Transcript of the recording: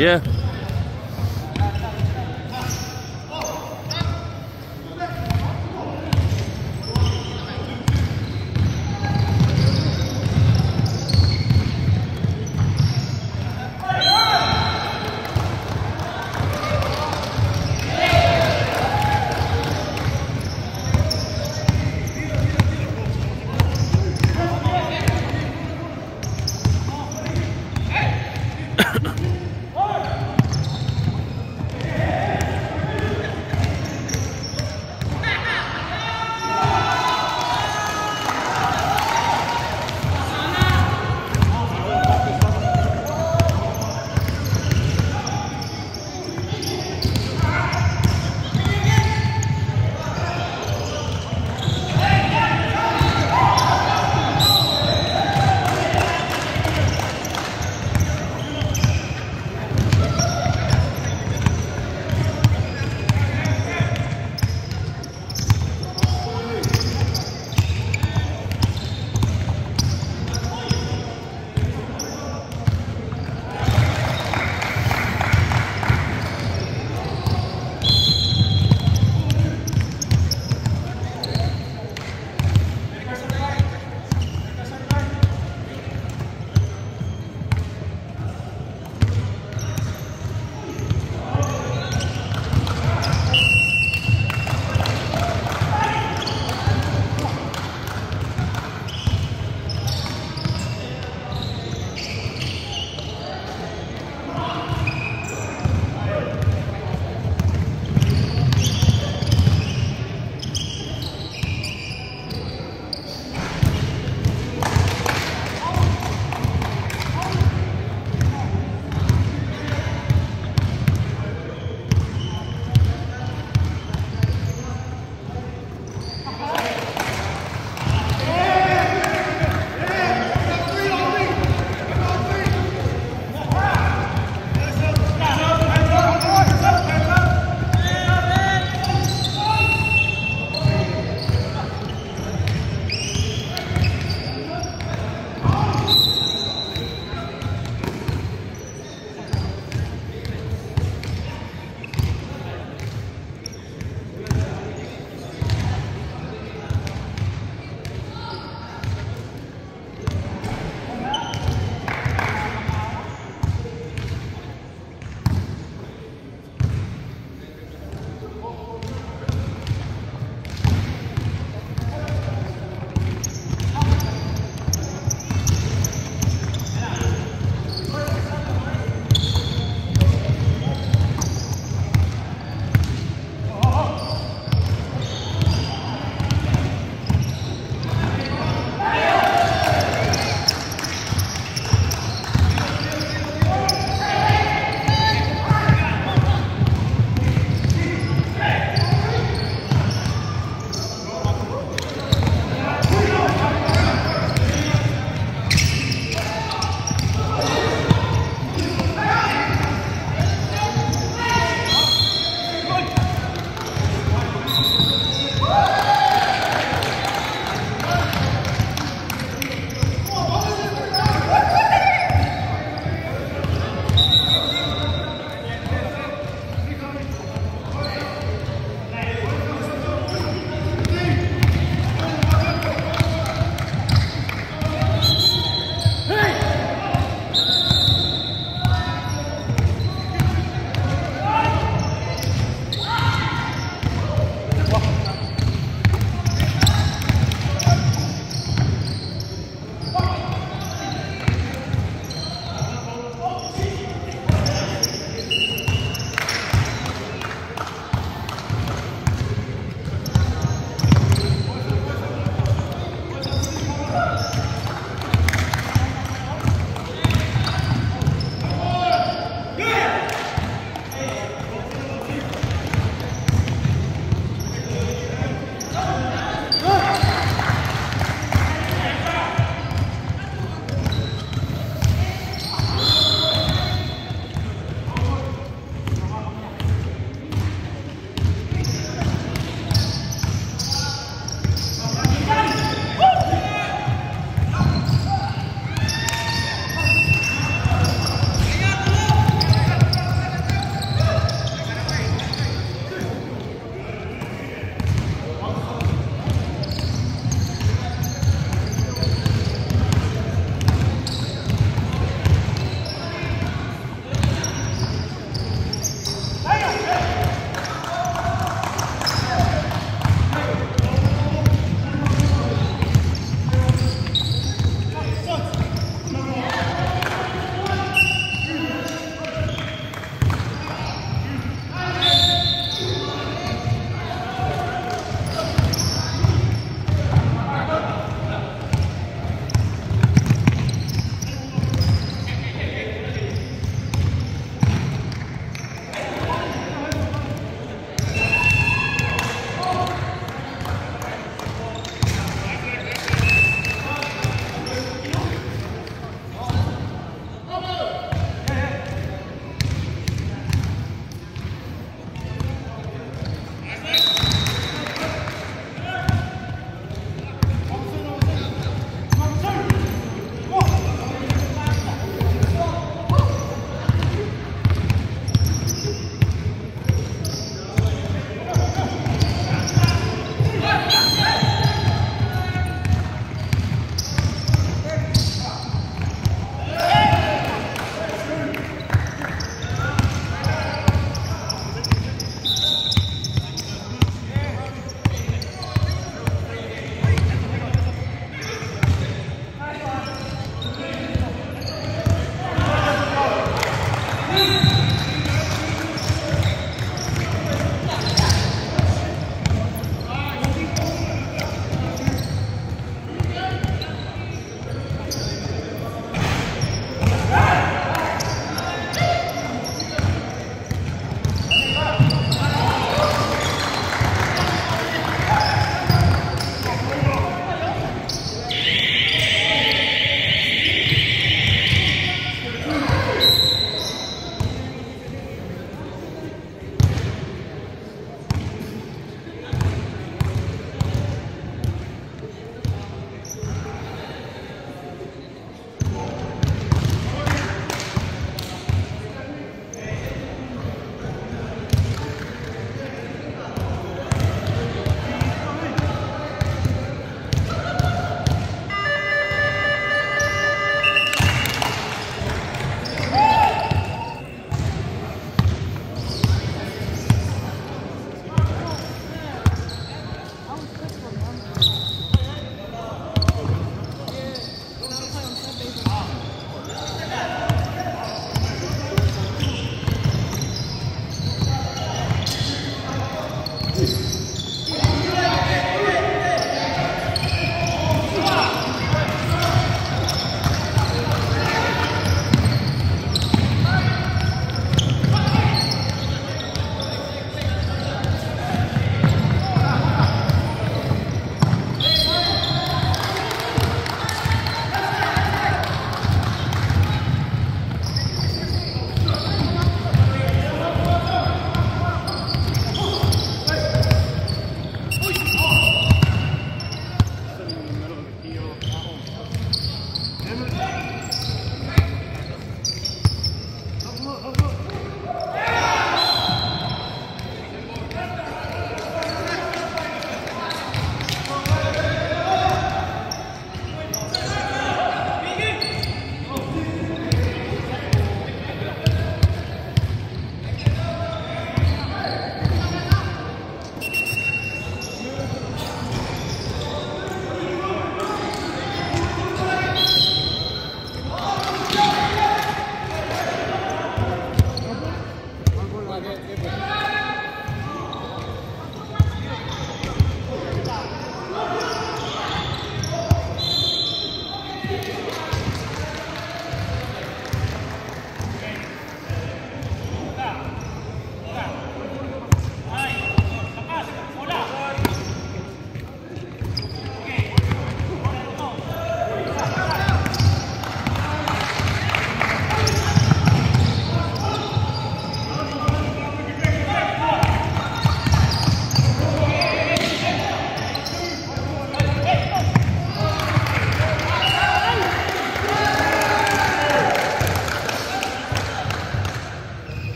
Yeah.